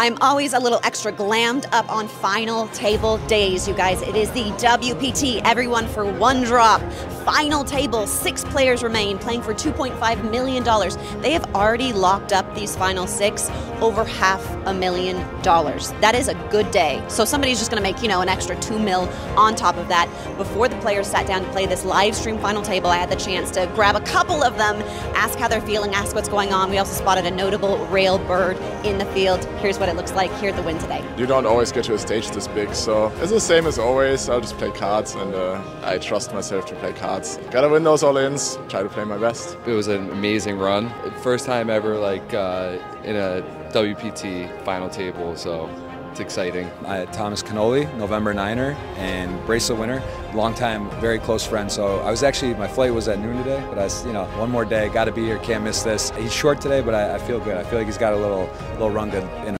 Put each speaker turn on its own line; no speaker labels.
I'm always a little extra glammed up on final table days, you guys. It is the WPT, everyone for one drop. Final table, six players remain, playing for $2.5 million. They have already locked up these final six over half a million dollars. That is a good day. So somebody's just gonna make, you know, an extra two mil on top of that. Before the players sat down to play this live stream final table, I had the chance to grab a couple of them, ask how they're feeling, ask what's going on. We also spotted a notable rail bird in the field. Here's what it looks like here at the Wynn today.
You don't always get to a stage this big, so it's the same as always. I'll just play cards, and uh, I trust myself to play cards. Gotta win those all-ins. Try to play my best.
It was an amazing run. First time ever, like uh, in a WPT final table, so it's exciting.
I had Thomas Cannuli, November Niner, and bracelet winner. Long time, very close friend. So I was actually my flight was at noon today, but I, was, you know, one more day, got to be here, can't miss this. He's short today, but I, I feel good. I feel like he's got a little, little run good in him.